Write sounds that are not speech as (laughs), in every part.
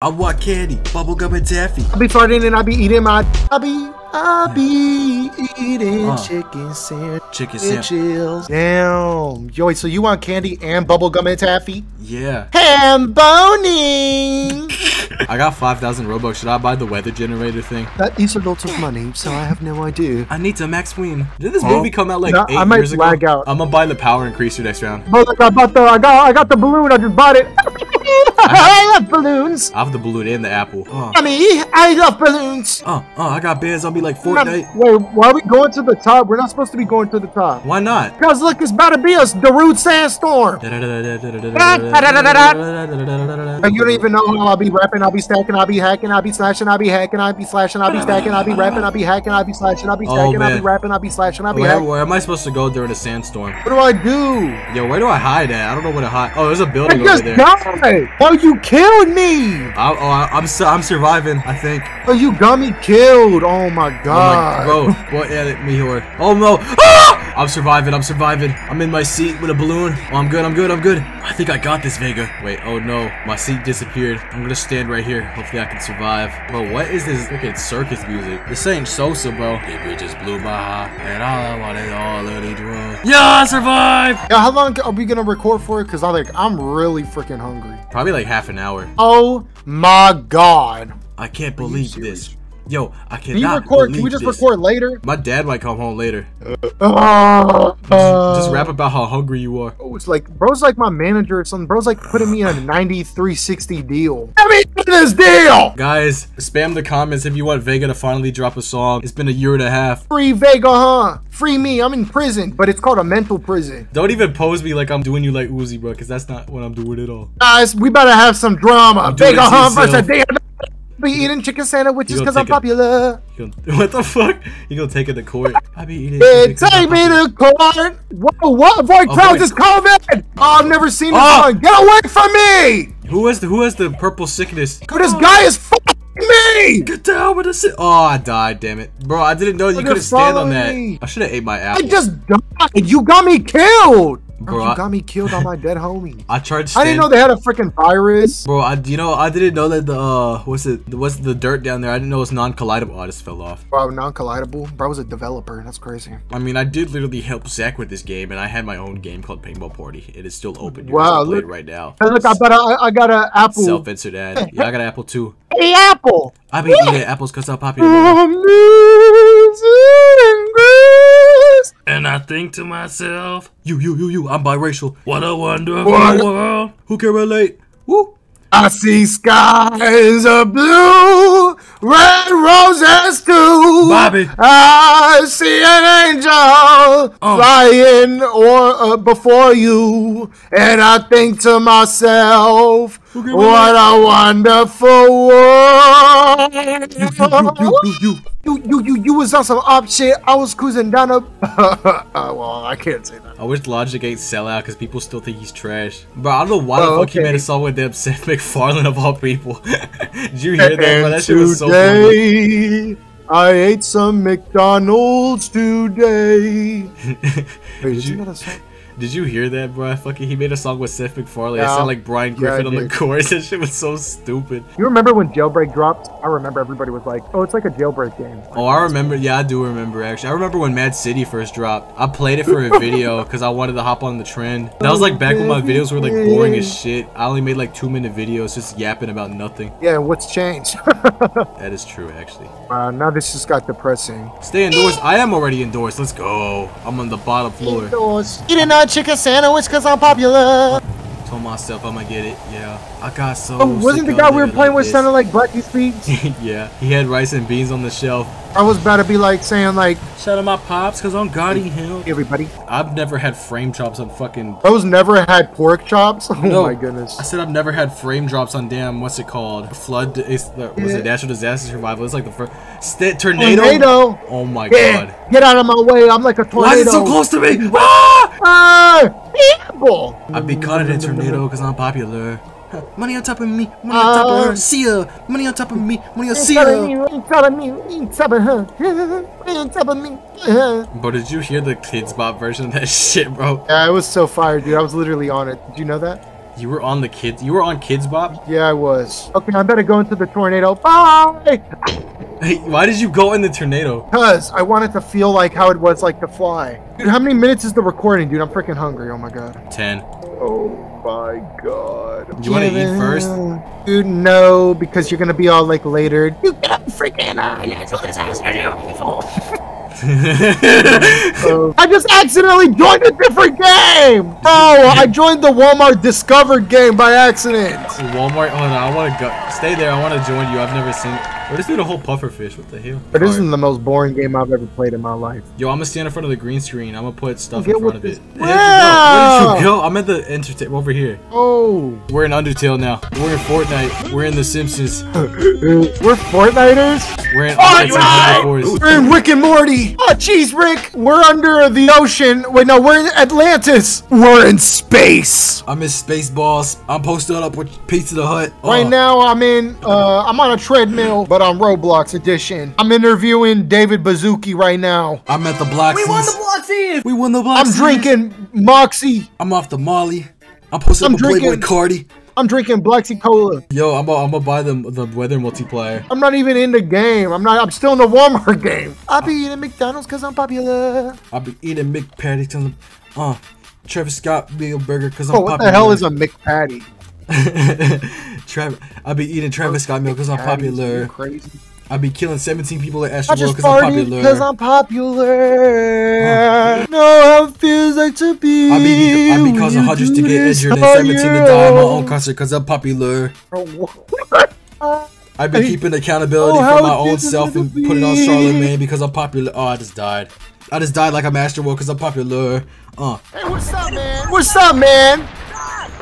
I want candy, bubblegum, and taffy. I be farting and I be eating my. I be. I be eating Uh. chicken sandwich Chicken sandwich. chills. Damn. Yo, so you want candy and bubblegum and taffy? Yeah. Ham boning. (laughs) I got 5,000 Robux. Should I buy the weather generator thing? that is a lot of money, so I have no idea. I need to max win. Did this Huh? movie come out like No, eight I might years ago? lag out. I'm gonna buy the power increaser next round. Oh, look, I bought the. I got. I got the balloon. I just bought it. (laughs) I love balloons. I have the balloon and the apple. Oh, Mommy, I love balloons. oh, oh I got bands. I'll be like Fortnite. Wait, why are we going to the top? We're not supposed to be going to the top. Why not? Because look, it's about to be a Darude Sandstorm. And you don't even know how I'll be rapping, I'll be stacking, I'll be hacking, I'll be slashing, I'll be hacking, I'll be slashing, I'll be stacking, I'll be rapping, I'll be hacking, I'll be slashing, I'll be Oh, stacking, I'll be rapping, I'll be slashing, I'll be Where, hacking. where am I supposed to go during a sandstorm? What do I do? Yo, where do I hide at? I don't know where to hide. Oh, there's a I building over just there. died! Oh, you killed me! I, oh, I, I'm su- I'm surviving. I think. Oh, you got me killed! Oh my Oh my, god. bro, boy, edit me here. Oh no! Ah! I'm surviving. I'm surviving. I'm in my seat with a balloon. Oh, I'm good. I'm good. I'm good. I think I got this, Vega. Wait. Oh no, my seat disappeared. I'm gonna stand right here. Hopefully, I can survive. Bro, what is this freaking circus music? This ain't Sosa, bro. It bitches blew by, and all I wanted all of these drugs. Yeah, I survived. Yeah, how long are we gonna record for? It? Because I'm like, I'm really freaking hungry. Probably like half an hour. Oh my god. I can't believe this. Yo, I cannot Can you record? Can we just this. record later? My dad might come home later. Uh, Just rap about how hungry you are. Oh, it's like bro's like my manager or something. Bro's like putting me in a (sighs) 9360 deal. Let me do this deal. Guys, spam the comments if you want Vega to finally drop a song. It's been a year and a half. Free Vega, huh? Free me. I'm in prison, but it's called a mental prison. Don't even pose me like I'm doing you like Uzi, bro, because that's not what I'm doing at all. Guys, we better have some drama. Vega, it to huh? Versus yourself. Be eating chicken sandwiches because I'm popular. Gonna, (laughs) what the fuck? You gonna take it to court? I be eating. It chicken 'cause take me to court. Whoa, what? Void Oh, boy. is COVID. Oh, I've never seen this Oh. one. Get away from me. Who has the Who has the purple sickness? Dude, this guy is fucking me. Get down with sick. Oh, I died. Damn it, bro. I didn't know you couldn't stand on that. me. I should have ate my apple. I just died. You got me killed. Bro, Bro, you I- got me killed on my dead homie. (laughs) I tried. I didn't know they had a freaking virus. Bro, I you know I didn't know that the uh what's it what's the dirt down there? I didn't know it's non-collidable. Oh, I just fell off. Bro, non-collidable. Bro I was a developer. That's crazy. I mean, I did literally help Zach with this game, and I had my own game called Paintball Party. It is still open. You Wow, it look- right now. Hey, look, I got I, I got an apple. Self-censored ad. Yeah, I got an apple too. (laughs) Hey, apple. I've been eating (laughs) apples because I'm popular. Grace. And I think to myself, you, you, you, you, I'm biracial. What a wonderful What? world. Who can relate? Woo. I see skies of blue, red roses too. Bobby. I see an angel Oh. flying or uh, before you, and I think to myself, Okay, what a wonderful world. You, you, you, you, you. You, you, you, you was on some up shit. I was cruising down a. uh, (laughs) well, I can't say that. I wish Logic ain't sell out because people still think he's trash. Bro, I don't know why the Oh, fuck he okay. made a song with them Seth MacFarlane of all people. (laughs) Did you hear that, bro? That shit was so funny. today, I ate some McDonald's today. (laughs) Wait, is you- that a song? Did you hear that, bro? Fucking, he made a song with Seth MacFarlane. It Yeah. sounded like Brian Yeah, Griffin on the chorus. (laughs) That shit was so stupid. You remember when Jailbreak dropped? I remember everybody was like, "Oh, it's like a jailbreak game." Oh, I remember. Yeah, I do remember actually. I remember when Mad City first dropped. I played it for a video (laughs) because I wanted to hop on the trend. That was like back when my videos were like boring as shit. I only made like two minute videos just yapping about nothing. Yeah, what's changed? (laughs) That is true actually. uh, now this just got depressing. Stay indoors. I am already indoors. Let's go. I'm on the bottom floor. Eating a chicken sandwich because I'm popular. Told myself I'm gonna get it. Yeah. I got so. Oh, wasn't the guy we were playing like with this. sounding like Blackie Speaks? (laughs) yeah. He had rice and beans on the shelf. I was about to be like saying like, Shout out my pops, cause I'm Gotti Hill. Everybody, I've never had frame chops on fucking. those never had pork chops. (laughs) Oh No. my goodness. I said I've never had frame drops on damn. What's it called? Flood. It's the was Yeah. it natural disaster survival? It's like the first st- tornado. Tornado. Oh my Yeah, god. get out of my way. I'm like a tornado. Why is it so close to me? Ah! Ah, apple. I be caught in a tornado because I'm popular. Money on top of me, money on top of her. Uh, See ya. Money on top of me, money on see ya. me, ain't telling me, ain't telling her, (laughs) ain't telling me. Yeah, Bro, did you hear the Kidz Bop version of that (laughs) shit, bro? Yeah it was so fire, dude. I was literally on it. Did you know that? You were on the kids. You were on Kidz Bop. Yeah, I was. Okay, I better go into the tornado. Bye! Hey, why did you go in the tornado? Because I wanted to feel like how it was like to fly. Dude, how many minutes is the recording, dude? I'm freaking hungry. Oh my god. Ten. Oh my god. Do you wanna eat first? Dude, no, because you're gonna be all like later. You get up freaking uh, (laughs) I just accidentally joined a different game! Oh, I joined the Walmart Discovered game by accident. Walmart. Hold on, I want to go. Stay there. I want to join you. I've never seen. Or this dude a whole puffer fish. What the hell? But this isn't the most boring game I've ever played in my life. Yo, I'm gonna stand in front of the green screen. I'm gonna put stuff Get in front of it. this- Where did you go? Where did you Wow. go? I'm at the entertain over here. Oh, We're in Undertale now. We're in Fortnite. We're in The Simpsons. (laughs) we're Fortniters. We're in Fortnite! Fortnite We're in Rick and Morty. Oh, jeez, Rick. We're under the ocean. Wait, no, we're in Atlantis. We're in space. I'm in Spaceballs. I'm posted up with Pizza the Hut. Right Oh, now, I'm in. Uh, I'm on a treadmill, but on Roblox edition. I'm interviewing David Baszucki right now. I'm at the Block We won the Seas. block thief! We won the Block I'm drinking Moxie. I'm off the Molly. I'm posting I'm up with Playboi Carti. I'm drinking Bloxy Cola. Yo, I'm gonna I'm buy the the weather multiplier. I'm not even in the game. I'm not. I'm still in the Walmart (laughs) game. I'll be eating McDonald's because I'm popular. I'll be eating McPatty cause I'm, uh, Travis Scott meal burger cause I'm Oh, what popular. the hell is a McPatty? (laughs) Travis, I'll be eating Travis Scott meal cause I'm popular. Crazy. I'll be killing 17 people at I Astro World cause I'm popular. because I'm popular. Know how it feels like to be. I'll be, I'll be causing hundreds to get injured and on 17 to die at my own. own concert cause I'm popular. I've been keeping accountability Oh, for my own self and put it on. Charlemagne because I'm popular. Oh, I just died. I just died like I'm Astro World cause I'm popular. Uh, Hey, what's up, man? What's up, man?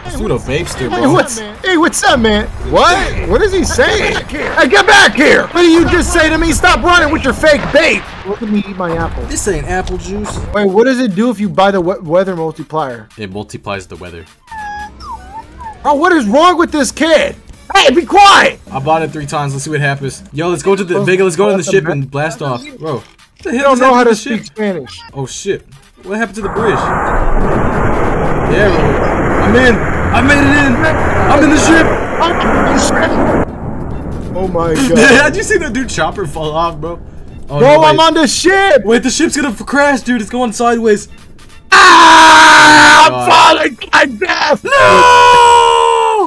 This dude a babester, Hey, bro. what's Hey, what's up, man? What? What is he saying? Hey, get back here! What did you just say to me? Stop running with your fake bait! Look at me eat my apple. This ain't apple juice. Wait, what does it do if you buy the we- weather multiplier? It multiplies the weather. Oh, what is wrong with this kid? Hey, be quiet! I bought it three times. Let's see what happens. Yo, let's go to the Vega. Let's go in the ship and blast off, bro. What the hell don't know how to to speak ship? Spanish. Oh shit! What happened to the bridge? There we go. I'm in. I made it in. I'm in the ship. Oh my (laughs) god. How'd you see that dude chopper fall off, bro? Oh, Bro, no, I'm on the ship! Wait, the ship's gonna crash, dude. It's going sideways. Ah! I'm falling my death! No!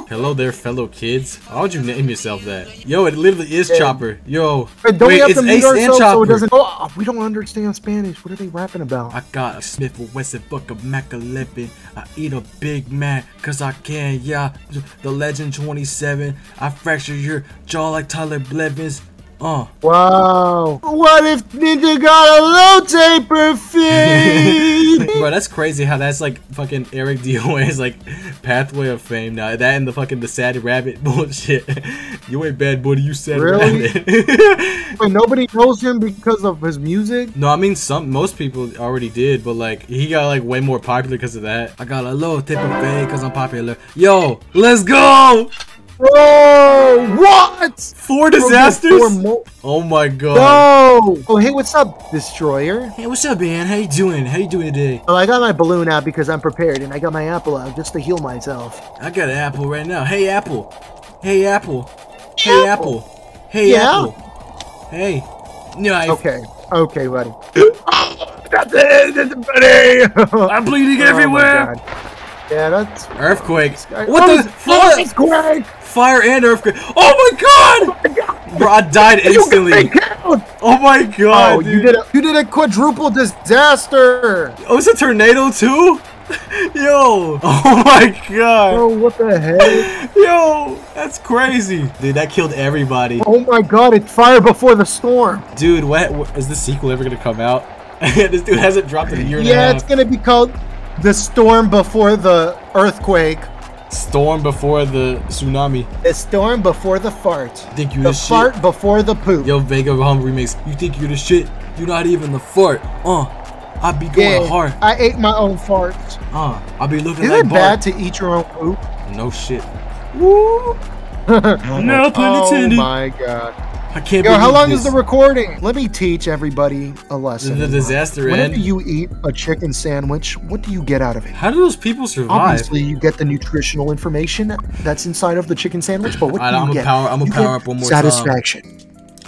Hello there, fellow kids. Why would you name yourself that? Yo, it literally is Chopper. Yo, Wait, don't we have it's to mute Ace and so Chopper. it doesn't... Oh, uh, we don't understand Spanish. What are they rapping about? I got a Smith with Wesson book of Mac 11. I eat a Big Mac cause I can, yeah. The Legend 27. I fracture your jaw like Tyler Blevins. Uh. Wow. What if Ninja got a low taper feed? (laughs) Bro, that's crazy how that's like fucking Eric DOA's (laughs) like pathway of fame now. That and the fucking the sad rabbit (laughs) bullshit. you ain't bad buddy, you sad Really? rabbit. Wait, nobody knows him because of his music? no, I mean some most people already did, but like he got like way more popular because of that. I got a low tip of fame because I'm popular. Yo, let's go! Bro, what? Four disasters? four mo- Oh my god. No! Oh, hey, what's up, Destroyyyyer? Hey, what's up, man? How you doing? How you doing today? Oh, I got my balloon out because I'm prepared, and I got my apple out just to heal myself. I got an apple right now. Hey, apple. Hey, apple. Hey, apple. Hey, Yeah? apple. Hey. Knife. Okay, okay, buddy. (laughs) That's it, that's it, buddy! I'm bleeding Oh my everywhere. God. Yeah, that's. Earthquake. Oh, What the? it's- What? It's great! Fire and earthquake. Oh my god! Bro, I died You got me instantly. Oh my god, Oh, you did a you did a quadruple disaster! Oh, it's a tornado too? (laughs) Yo. Oh my god. Bro, what the heck? (laughs) Yo, that's crazy. Dude, that killed everybody. Oh my god, it's fire before the storm! Dude, what, what is this sequel ever gonna come out? (laughs) this dude hasn't dropped in a year and Yeah, it's gonna be called The Storm Before the Earthquake. Storm before the tsunami. The storm before the fart. Think you The the shit? fart before the poop. Yo, Vega Huh remix. You think you're the shit? You're not even the fart. Uh, I be going yeah, hard. I ate my own fart. Uh, I be looking Is like it Bart. bad to eat your own poop? No shit. Woo! (laughs) No pun intended. oh my god. I can't Yo, how long this. is the recording? Let me teach everybody a lesson. The disaster Whenever end? you eat a chicken sandwich, what do you get out of it? How do those people survive? Obviously, you get the nutritional information that's inside of the chicken sandwich, but what do Alright, you I'ma get? power- I'ma You power up one more time. satisfaction.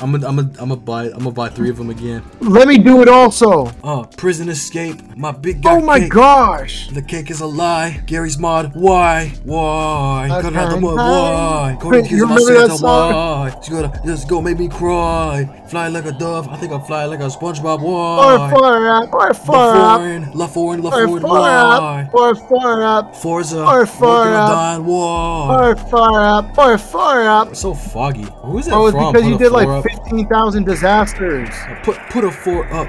I'm gonna, I'm gonna, I'm gonna buy, I'm gonna buy three of them again. Let me do it also. Oh, prison escape. My big guy. Oh my cake. gosh. The cake is a lie. Garry's mod. Why? Why? I Cut out the mud. Why? Cody you my remember that Santa. song? Why? She gonna just go make me cry. Fly like a dove. I think I'm flying like a SpongeBob. Or Why? far up, or far up, La foreign, La or foreign. far Why? up, or far up, Forza. Or far up. Why? or far up, or far up. It's so foggy. Who is that Oh, it's from? because Put you did like. 15,000 disasters. Put put a four up.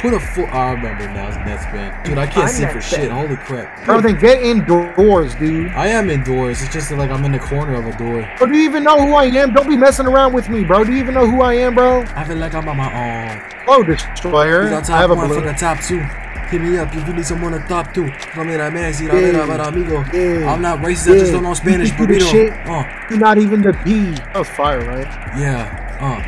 Put a four. I remember now. That's been. Dude, I can't I'm see for bad. shit. Holy crap. Bro, then get indoors, dude. I am indoors. It's just like I'm in the corner of a door. Bro, do you even know who I am? Don't be messing around with me, bro. Do you even know who I am, bro? I feel like I'm on my own. Oh, destroyyyyer. We I have top a one for balloon. the top two. Hit me up if you need someone to top two. Come here, Messi, la vera, para amigo. Yeah. I'm not racist. I just don't know Spanish. You think the Burrito. shit? Uh, You're not even the B. That was fire, right? yeah. Uh,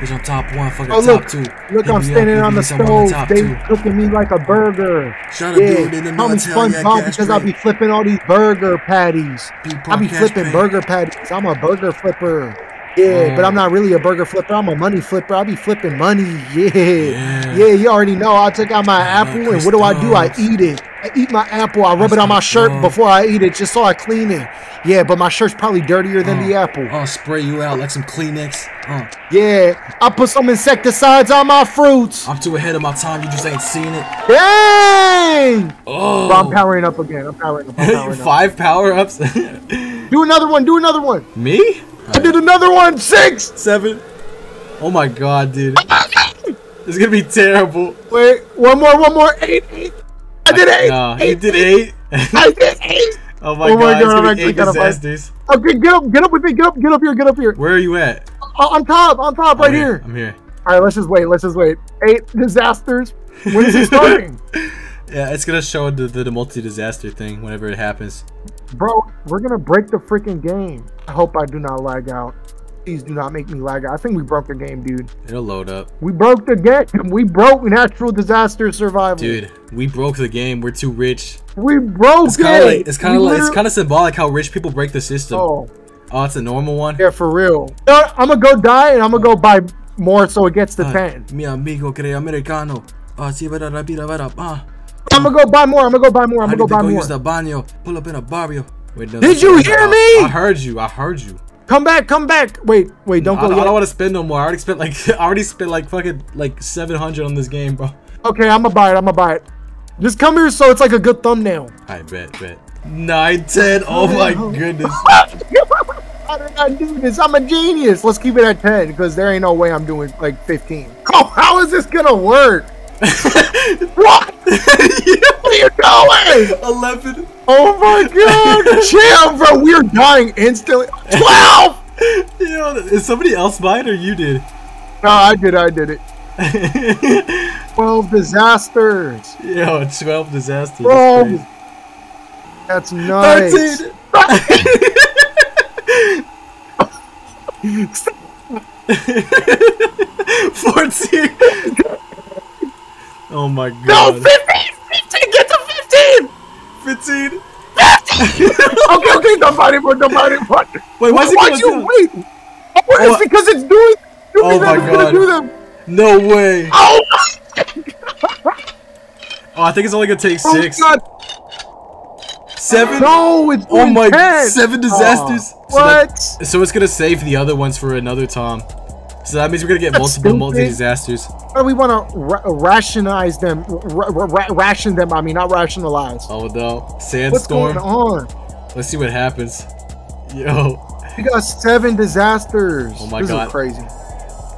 bitch, I'm top one. Fucking Oh, top look. two. Look, Hit I'm me up standing on the need someone to stove. top They two. cooking me like a burger. Shut up, Yeah, dude. In the call me north, SpongeBob because I'll be flipping all these burger patties. I'll be flipping pay. burger patties. I'm a burger flipper. Yeah, but Oh. I'm not really a burger flipper. I'm a money flipper. I'll be flipping money. (laughs) Yeah. Yeah. Yeah, you already know. I take out my Yeah, apple and what do I do? I eat it. I eat my apple. I rub it on my shirt Crystals. before I eat it just so I clean it. Yeah, but my shirt's probably dirtier than the apple. I'll spray you out like some Kleenex. Uh, Yeah, I put some insecticides on my fruits. I'm too ahead of my time. You just ain't seen it. Dang! Oh. Bro, I'm powering up again. I'm powering up. I'm (laughs) powering up. Five power ups. (laughs) Do another one. Do another one. Me? I did another one. Six. Seven. Oh my god, dude. It's gonna be terrible. Wait, one more. One more. Eight. eight. I did eight. No, you did eight. I did eight. (laughs) oh my Oh my god, God, I'm actually eight gonna fight. disasters. Okay, get up. Get up with me. Get up. Get up here. Get up here. Where are you at? Oh, on top. On top. Right I'm here. I'm here. All right. Let's just wait. Let's just wait. Eight disasters. When is he (laughs) starting? Yeah, it's gonna show the, the, the multi-disaster thing whenever it happens. Bro, we're gonna break the freaking game. I hope I do not lag out. Please do not make me lag out. I think we broke the game, dude. It'll load up. We broke the game. (laughs) We broke natural disaster survival. Dude, we broke the game. We're too rich. we broke It's kind of it. like it's kind of like it's kind of symbolic how rich people break the system. Oh, Oh, it's a normal one. yeah, for real. You know what? I'm gonna go die and I'm gonna go buy more so it gets to Ah, ten. Mi amigo cree americano. Ah, sí, vera, rápida, vera, ah. I'm gonna go buy more. I'm gonna go buy more. I'm gonna go buy go more. use the baño. Pull up in a barrio. Wait, no, Did you hear me? I heard you. I heard you. Come back, come back. Wait, wait, don't I, go I yet. don't want to spend no more. I already spent like (laughs) I already spent like fucking like 700 on this game, bro. Okay, I'm gonna buy it. I'm gonna buy it. Just come here so it's like a good thumbnail. I bet, bet. 9, 10. Oh (laughs) my goodness. (laughs) How did I do this? I'm a genius. Let's keep it at 10 because there ain't no way I'm doing like 15. Oh, how is this gonna work? what? What are you doing? 11. Oh my god! (laughs) Chill, bro. We're dying instantly. 12! (laughs) Yo, is somebody else buy it or you did? No, I did. I did it. (laughs) 12 disasters. Yo, 12 disasters. Bro. That's That's nice. 13. 14. Oh my god. No, 15! 15! Get to 15! 15. (laughs) okay, okay, don't buy it more, don't buy it more. Wait, why is it Why'd going you down? wait? Oh, Oh, it's because it's doing, doing Oh that. my It's gonna God. do them. No way. Oh, Oh, I think it's only gonna take oh six. God. Seven? No, it's Oh my, 10. seven disasters. Oh, So that- what? So it's gonna save the other ones for another Tom. So that means we're gonna get That's multiple multi disasters. Or we want to ra- rationalize them, ra- ra- ration them. I mean, not rationalize. Oh no, What's sandstorm. going on? Let's see what happens. Yo, We got seven disasters. Oh my this God. is crazy.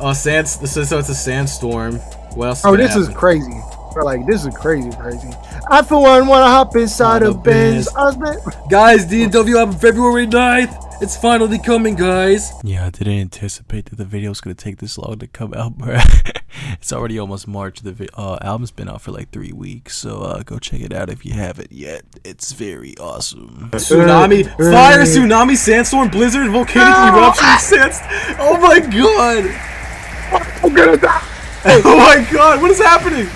Oh, uh, sands. So, so it's a sandstorm. What else? Oh, this is happen? crazy. Bro, like this is crazy, crazy. I for one want to hop inside On a the Benz. Benz. husband. Guys, DW album February 9th. It's finally coming, guys. Yeah, I didn't anticipate that the video was gonna take this long to come out, (laughs) bro. it's already almost March. The uh, album's been out for like three weeks, so uh, go check it out if you haven't yet. It's very awesome. Tsunami, fire, tsunami, sandstorm, blizzard, volcanic No! eruption, sands. Oh my god! I'm gonna die. (laughs) oh my god, what is happening?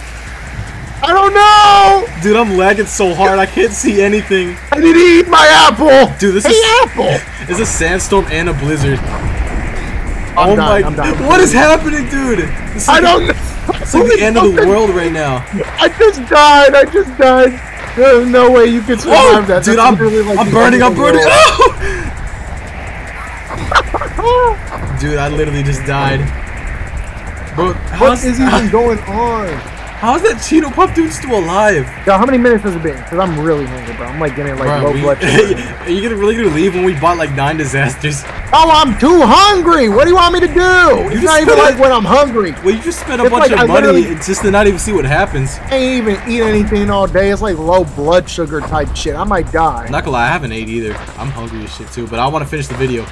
I don't know. Dude, I'm lagging so hard, I can't see anything. I need to eat my apple. Dude, this hey, is- apple. It's a sandstorm and a blizzard. I'm oh dying, my, I'm dying. what is happening, dude? Is I like- don't know. It's like the end of the world right now. I just died. I just died. There's no way you can survive that. dude, That's I'm, literally like I'm burning, I'm burning. Oh! (laughs) (laughs) Dude, I literally just died. Bro, what is even (laughs) going on? How's that Cheeto Puff dude still alive? Yo, how many minutes has it been? Because I'm really hungry, bro. I'm like getting like Bro, low we, blood (laughs) sugar. are you gonna really gonna leave when we bought like nine disasters? oh, I'm too hungry. What do you want me to do? It's just not even spit like when I'm hungry. Well, you just spent a It's bunch like of I money just to not even see what happens. I ain't even eat anything all day. It's like low blood sugar type shit. I might die. I'm not gonna lie, I haven't ate either. I'm hungry as shit too, but I want to finish the video.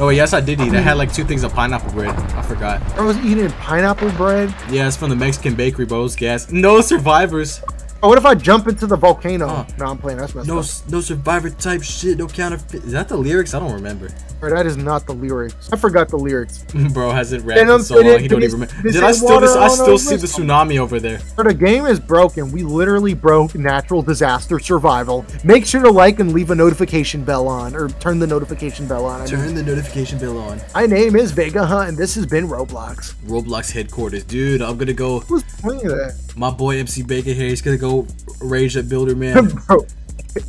Oh, yes, I did eat. I had like two things of pineapple bread. I forgot. Oh, I was eating pineapple bread. Yeah, it's from the Mexican bakery, bro. It's gas. No survivors. Oh, what if I jump into the volcano? Huh. No, I'm playing. That's messed No, up. no survivor type shit. No counterfeit. Is that the lyrics? I don't remember. Bro, that is not the lyrics. I forgot the lyrics. (laughs) Bro hasn't Venom in so long. He don't even remember. Did I still? This, I still see the tsunami over there. But the game is broken. We literally broke natural disaster survival. Make sure to like and leave a notification bell on, or turn the notification bell on. I mean, Turn the notification bell on. My name is Vega Huh, and this has been Roblox. Roblox headquarters, dude. I'm gonna go. Who's playing that? My boy MC Bacon hair. He's gonna go rage at Builder Man. (laughs) Bro,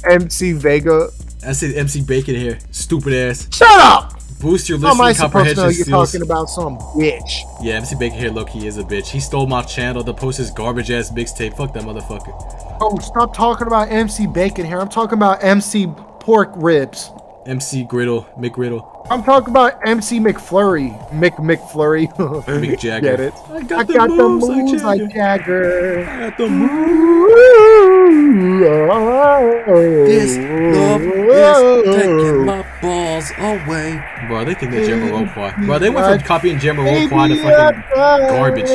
MC Vega. I say MC Bacon hair. Stupid ass. Shut up! Boost your How am I listening supposed to know you're skills. talking about some bitch? Yeah, MC Bacon hair, low key is a bitch. He stole my channel to post his garbage ass mixtape. Fuck that motherfucker. Oh, stop talking about MC Bacon hair. I'm talking about MC Pork Ribs. MC Griddle, McGriddle, I'm talking about MC McFlurry. Mick McFlurry. (laughs) Mick Jagger. Get it? I I got, got the, the moves, moves like like Jagger. Jagger. I got the moves. This love is taking my balls away. Bro, they think they're Jamiroquai. Bro, they went from copying Jamiroquai to fucking garbage.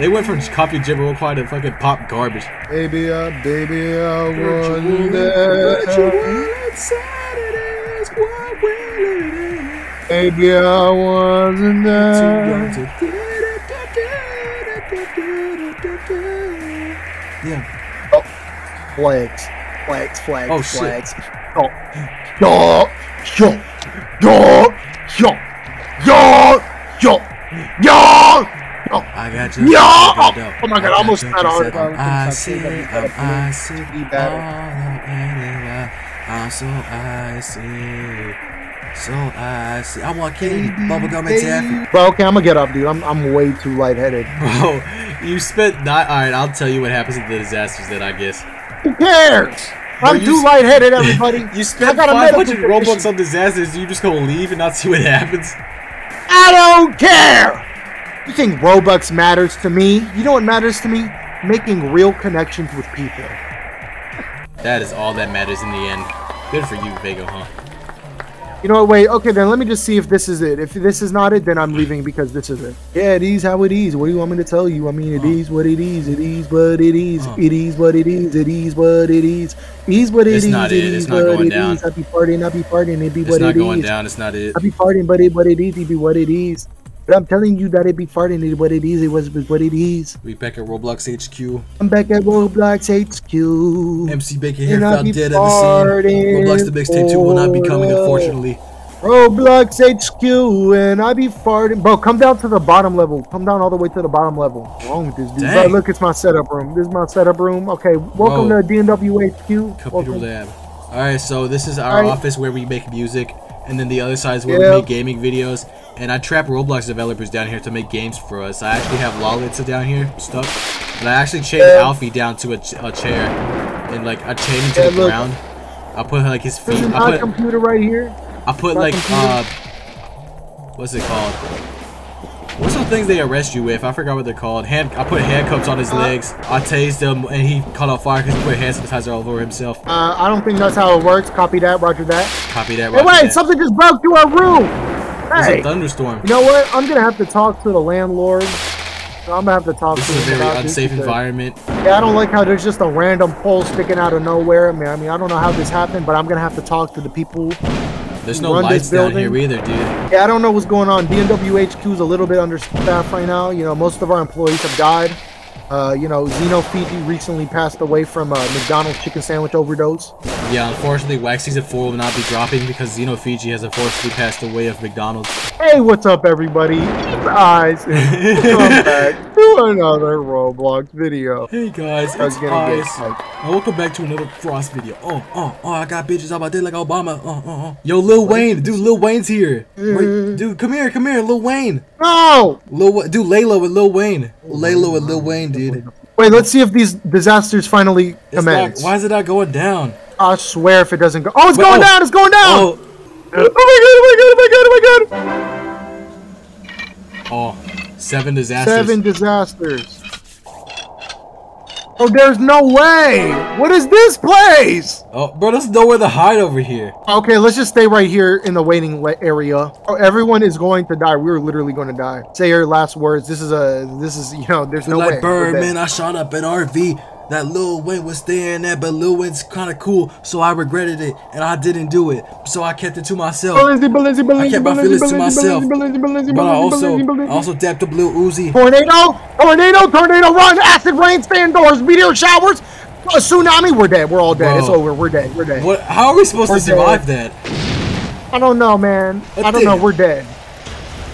They went from copying Jamiroquai to fucking pop garbage. Baby, uh, baby, I Virtual, wonder. Maybe I wasn't there. Yeah. Oh, flags, flags, flags, oh, flags. Shit. Oh, yo, yo, yo, yo, yo, yo, yo. I got you. Yo! Oh, my god, I almost got on. I see, I see, I see, I'm so I see all better. anywhere. I'm so icy, so icy. I want candy, bubblegum, and taffy. Bro, okay, I'm gonna get up, dude. I'm, I'm way too lightheaded. (laughs) Bro, you spent not. All right, I'll tell you what happens at the disasters. Then I guess Who cares? I'm too s- lightheaded, (laughs) everybody. you I spent got a 500 medical robux condition. on disasters. You just gonna leave and not see what happens? I don't care. You think Robux matters to me? You know what matters to me? Making real connections with people. That is all that matters in the end. Good for you, Vega, huh? You know what? Wait. Okay, then let me just see if this is it. If this is not it, then I'm leaving because this is it. Yeah, it is how it is. What do you want me to tell you? I mean, it is what it is. It is what it is. Huh. It is what it is. It is what it is. It is what it It's is. not it. It's not going down. is. I be partying. I be partying. It be what It's what not going down. It's not it. I be farting, but it what it is, it be what it is. But I'm telling you that it be farting, it what it is, it was was what it is. We back at Roblox HQ. I'm back at Roblox HQ. MC Bacon hair found dead at the scene. Roblox the mixtape 2 will not be coming, for unfortunately. Roblox HQ, and I be farting. Bro, come down to the bottom level. Come down all the way to the bottom level. What's wrong with this dude? Bro, look, it's my setup room. This is my setup room. Okay, welcome Whoa. to D&W HQ. Computer Welcome. lab. Alright, so this is our Alright. office where we make music, and then the other side is where Yeah. we make gaming videos. And I trap Roblox developers down here to make games for us. I actually have Lolitza down here stuck, and I actually chained Yeah. Alfie down to a, ch- a chair, and like I chained him to Yeah, the look. ground. I put like his This feet. is I my put computer right here. I put my like computer. uh, what's it called? What's the things they arrest you with? I forgot what they're called. Hand. I put handcuffs on his Uh, legs. I tased him, and he caught on fire because he put hand sanitizer all over himself. Uh, I don't think that's how it works. Copy that. Roger that. Copy that. Hey, wait! that. Something just broke through our room. Hey, a thunderstorm. you know what? I'm gonna have to talk to the landlord. I'm gonna have to talk This to is a very unsafe environment. Yeah, I don't like how there's just a random pole sticking out of nowhere. I mean, I mean, I don't know how this happened, but I'm gonna have to talk to the people There's no lights this down building. here either, dude. Yeah, I don't know what's going on. D&W HQ is a little bit understaffed right now. You know, most of our employees have died. Uh, you know, Zeno Fiji recently passed away from a McDonald's chicken sandwich overdose. Yeah, unfortunately, Wax Season 4 will not be dropping because Xeno Fiji has unfortunately passed away of McDonald's. Hey, what's up, everybody? Eyes, and (laughs) come back to another Roblox video. Hey guys, I it's Ice. And welcome back to another Frost video. Oh, oh, oh, I got bitches on my dick like Obama. Oh, oh, oh. Yo, Lil Wayne. Dude, Lil Wayne's here. Wait, dude, come here, come here, Lil Wayne. No! Lil, dude, Layla with Lil Wayne. Layla with Lil Wayne, dude. Wait, let's see if these disasters finally commence. not, why is it not going down? I swear if it doesn't go. Oh, it's Wait, going oh. down! It's going down! Oh, oh. my god! Oh my god! Oh my god! Oh my god! oh, seven disasters. Seven disasters. Oh, there's no way! What is this place? Oh, bro, there's nowhere to hide over here. Okay, let's just stay right here in the waiting area. Oh, everyone is going to die. We're literally going to die. Say your last words. This is a. This is you know. There's Feel no way. like We're dead. Birdman, I shot up an RV that Lil Wayne was staying at, but Lil Wayne's kind of cool, so I regretted it and I didn't do it. So I kept it to myself. Balenci, Balenci, Balenci, I kept my feelings to myself. But I also, I also dapped the Blue Uzi. Tornado! Tornado! Tornado! Run! Acid rain! Fan doors! Meteor showers! A tsunami! We're dead. We're all dead. It's over. We're dead. We're dead. What? How are we supposed We're to survive that? I don't know, man. I don't did- know. We're dead.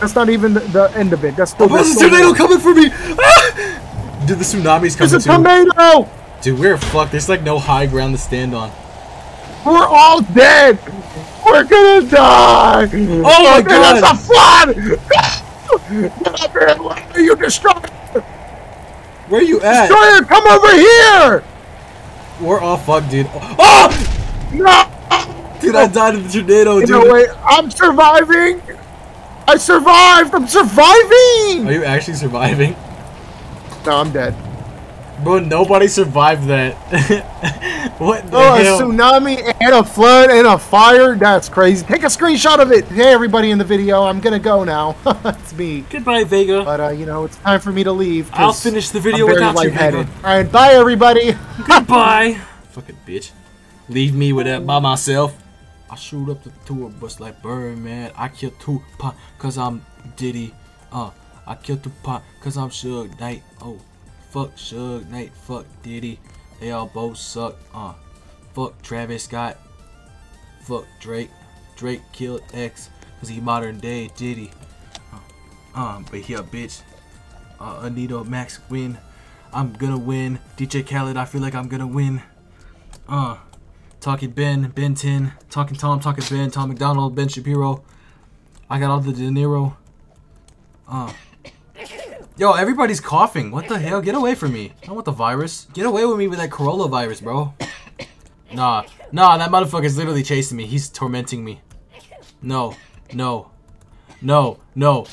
That's not even the, the end of it. That's still. Oh, there's a tornado coming for me! Ah! Dude, the tsunami's coming There's a too. tornado! Dude, we're fucked. There's like no high ground to stand on. We're all dead. We're gonna die. Oh my There's God. a flood. Get up here. Why are you destroying? Where are you at? Destroyyyyer, come over here. We're all fucked, dude. Oh! No. Dude, I died in the tornado, You dude. know, wait. I'm surviving. I survived. I'm surviving! Are you actually surviving? No, I'm dead. Bro, nobody survived that. (laughs) what the Oh, a tsunami and a flood and a fire. That's crazy. Take a screenshot of it. Hey, everybody in the video. I'm gonna go now. (laughs) it's me. Goodbye, Vega. But uh, you know, it's time for me to leave. I'll finish the video I'm very without you. Vega. All right, bye everybody. (laughs) Goodbye. Fucking bitch. Leave me with that by myself. I shoot up the tour bus like Birdman. I kill Tupac cause I'm Diddy. Uh, I kill Tupac cause I'm Suge Knight. Oh, fuck Suge Knight. Fuck Diddy. They all both suck. Uh, fuck Travis Scott. Fuck Drake. Drake killed X cause he modern day Diddy. Uh, um, but he a bitch. Uh, Anita Max Wynn. I'm gonna win. DJ Khaled, I feel like I'm gonna win. Uh, talking Ben, Ben 10, talking Tom, talking Ben, Tom MacDonald, Ben Shapiro. I got all the De Niro. Uh. Yo, everybody's coughing. What the hell? Get away from me. I want the virus. Get away with me with that coronavirus, bro. Nah, nah, that motherfucker's literally chasing me. He's tormenting me. No, no, no, no.